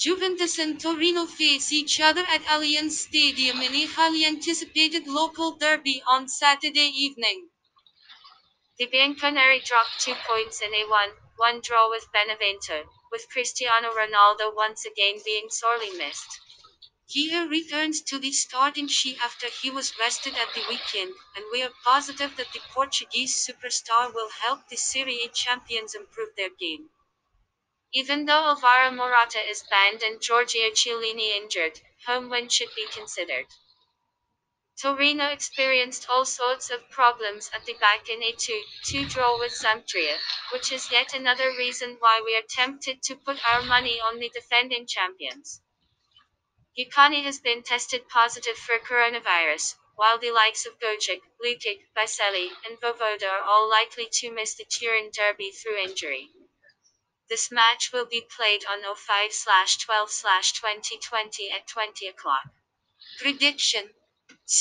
Juventus and Torino face each other at Allianz Stadium in a highly anticipated local derby on Saturday evening. The Bianconeri dropped two points in a 1-1 draw with Benevento, with Cristiano Ronaldo once again being sorely missed. He returns to the starting sheet after he was rested at the weekend, and we are positive that the Portuguese superstar will help the Serie A champions improve their game. Even though Alvaro Morata is banned and Giorgio Chiellini injured, home win should be considered. Torino experienced all sorts of problems at the back in a 2-2 draw with Sampdoria, which is yet another reason why we are tempted to put our money on the defending champions. Ujkani has been tested positive for coronavirus, while the likes of Gogic, Lukic, Baselli, and Vojvoda are all likely to miss the Turin derby through injury. This match will be played on 05-12-2020 at 20 o'clock. Prediction